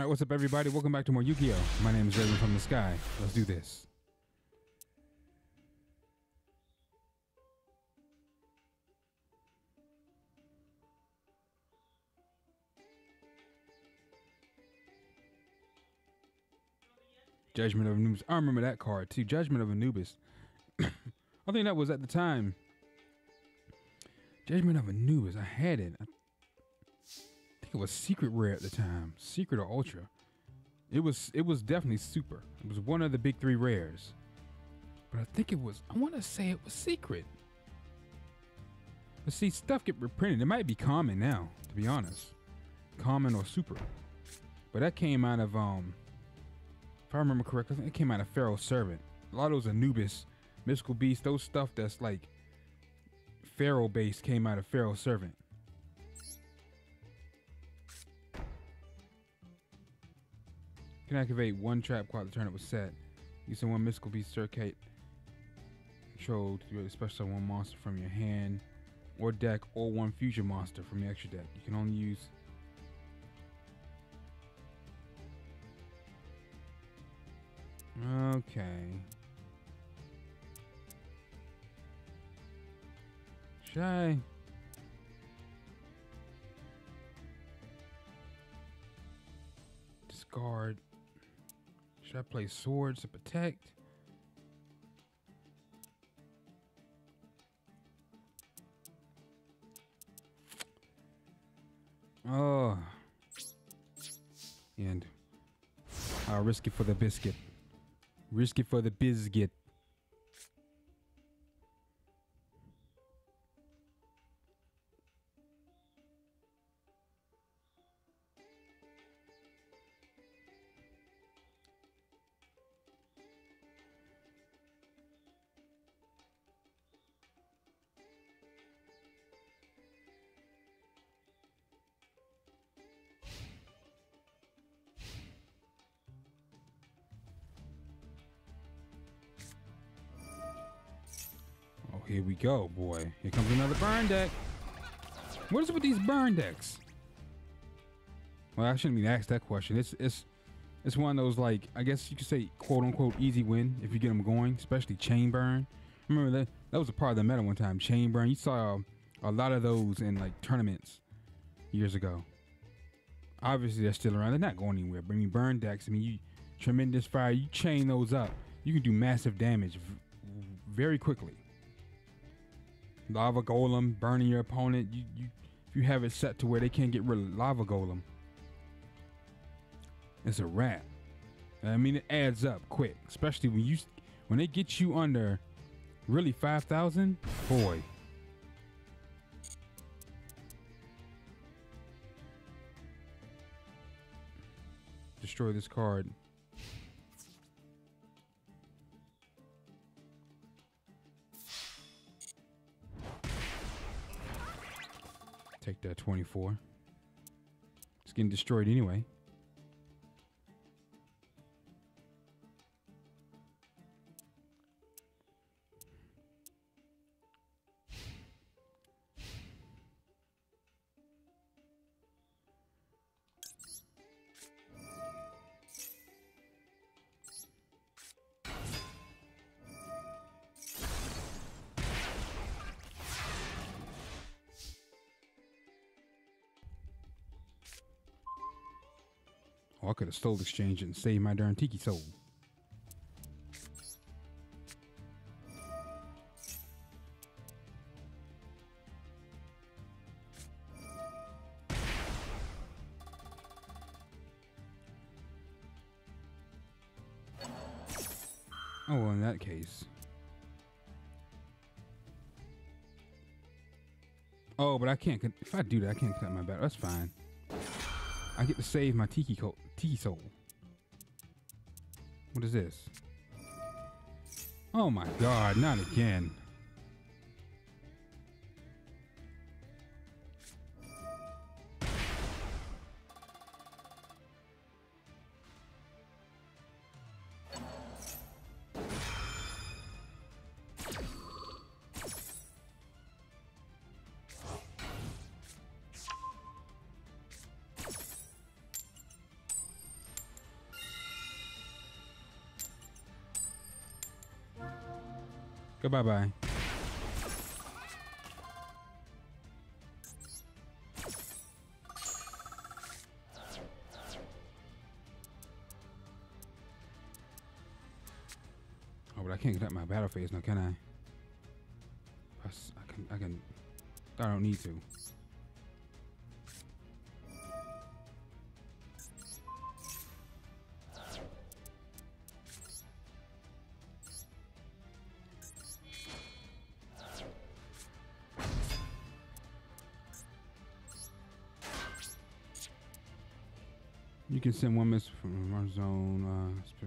All right, what's up, everybody? Welcome back to more Yu-Gi-Oh! My name is Raven from the Sky. Let's do this. Judgment of Anubis. I remember that card too. Judgment of Anubis. I think that was at the time. Judgment of Anubis. I had it. I think it was secret rare at the time. Secret or ultra. It was it was definitely super. It was one of the big three rares. But I think it was I want to say it was secret. But see, stuff get reprinted. It might be common now, to be honest. Common or super. But that came out of um if I remember correctly, it came out of Pharaoh's Servant. A lot of those Anubis, Mystical Beast, those stuff that's like Pharaoh based came out of Pharaoh's Servant. You can activate one trap while the turn it was set. Using one Mystical Beast Serket control to special one monster from your hand or deck or one fusion monster from your extra deck. You can only use Okay. Should I? Should I play swords to protect? Oh. And I'll risk it for the biscuit. Risk it for the biscuit. Here we go, boy. Here comes another burn deck. What is it with these burn decks? Well, I shouldn't even ask that question. It's it's it's one of those like I guess you could say quote unquote easy win if you get them going, especially chain burn. Remember that that was a part of the meta one time. Chain burn. You saw a lot of those in like tournaments years ago. Obviously, they're still around. They're not going anywhere. But I mean, burn decks. I mean, you tremendous fire. You chain those up. You can do massive damage very quickly. Lava Golem burning your opponent. You, you, if you have it set to where they can't get rid of Lava Golem, it's a wrap. I mean, it adds up quick, especially when you when they get you under really five thousand. Boy. Destroy this card. Take that 24. It's getting destroyed anyway. Oh, I could have stole the exchange and saved my darn tiki soul. Oh, well, in that case. Oh, but I can't. If I do that, I can't cut my battle. That's fine. I get to save my Tiki, tiki Soul. What is this? Oh my god, not again. Goodbye bye. Oh, but I can't get up my battle phase now, can I? I can. I can. I don't need to. You can send one miss from our zone uh,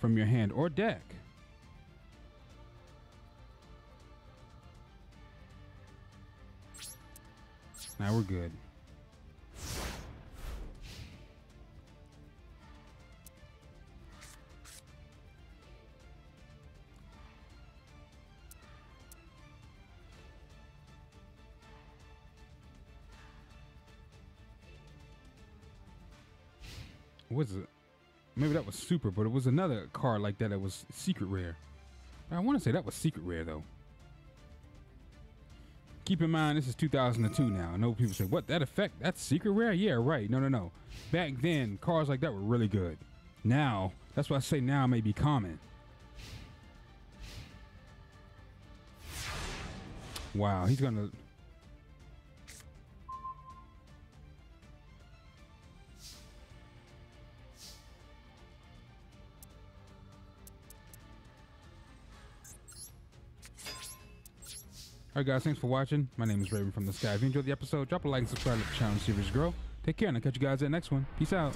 from your hand or deck. Now we're good. Was it? Maybe that was super, but it was another card like that that was secret rare. I want to say that was secret rare though. Keep in mind, this is 2002 now. I know people say, "What that effect? That's secret rare?" Yeah, right. No, no, no. Back then, cards like that were really good. Now, that's why I say now may be common. Wow, he's gonna. All right, guys, thanks for watching. My name is Raven from the Sky. If you enjoyed the episode, drop a like and subscribe to the channel if grow. Take care, and I'll catch you guys at the next one. Peace out.